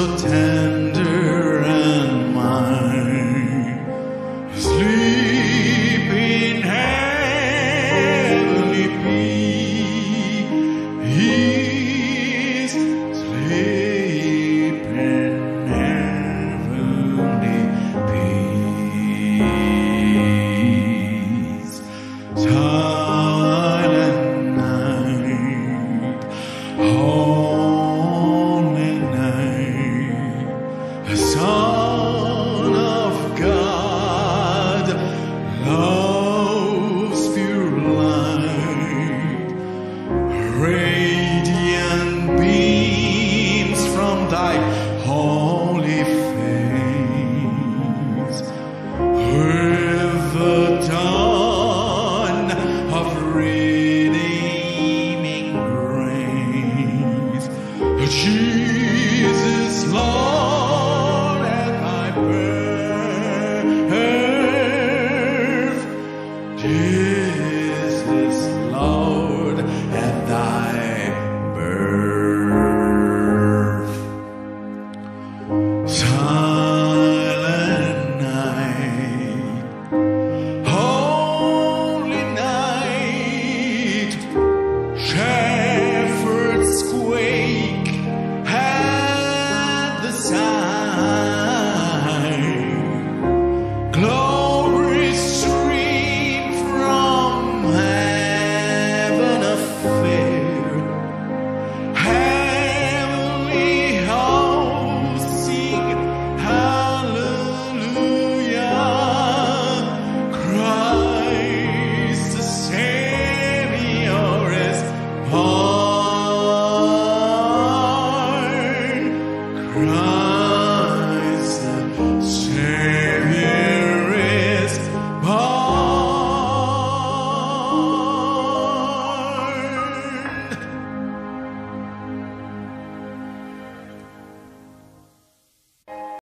so tender and mine. Sleep in heavenly peace. Sleep in heavenly peace. Silent night. Oh. time. Ah.